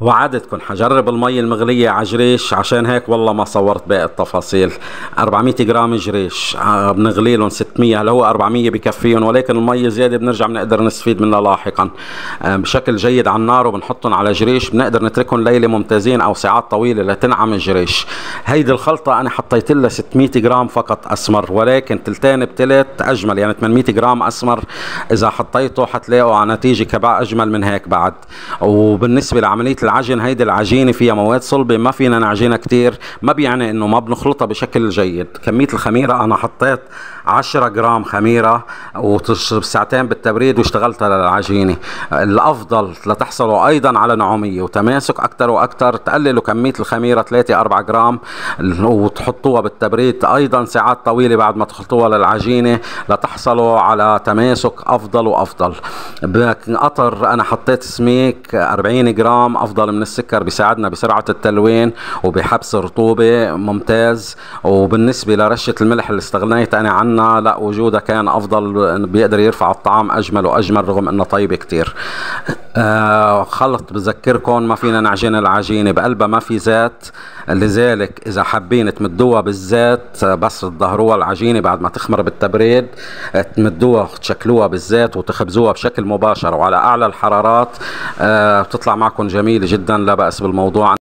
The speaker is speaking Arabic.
وعدتكم حجرب المي المغلية على جريش. عشان هيك والله ما صورت باقي التفاصيل. 400 جرام جريش. آه، بنغلي لهم 600 هلا هو 400 بكفيهم. ولكن المي زيادة بنرجع بنقدر نستفيد منها لاحقا. آه، بشكل جيد على النار وبنحطهم على جريش. بنقدر نتركهم ليلة ممتازين أو ساعات طويلة لتنعم الجريش. هيدي الخلطة أنا حطيت لها 600 جرام فقط أسمر. ولكن تلتين بتلت أجمل. يعني 800 جرام أسمر إذا حطيته حتلاقوا على نتيجة كبع أجمل من هيك بعد. وبالنسبة لعملية العجن هيدي العجينة فيها مواد صلبة ما فينا نعجنها كتير ما بيعني إنه ما بنخلطها بشكل جيد. كمية الخميرة أنا حطيت 10 جرام خميرة وساعتين بالتبريد واشتغلتها للعجينة الأفضل لتحصلوا أيضا على نعومية وتماسك أكثر وأكثر تقللوا كمية الخميرة 3 4 جرام وتحطوها بالتبريد أيضا ساعات طويلة بعد ما تخلطوها للعجينة لتحصلوا على تماسك أفضل وأفضل. قطر أنا حطيت سميك 40 جرام أفضل من السكر بيساعدنا بسرعة التلوين وبحبس الرطوبة ممتاز. وبالنسبة لرشة الملح اللي استغنيت أنا عنها لا وجودها كان أفضل بيقدر يرفع الطعام أجمل وأجمل رغم إنه طيب كتير. آه خلط بذكركم ما فينا نعجن العجينة بقلبها ما في زيت لذلك إذا حابين تمدوها بالزيت بس تظهروها العجينة بعد ما تخمر بالتبريد تمدوها تشكلوها بالزيت وتخبزوها بشكل مباشر وعلى أعلى الحرارات. آه بتطلع معكم جميلة جدا لا بأس بالموضوع.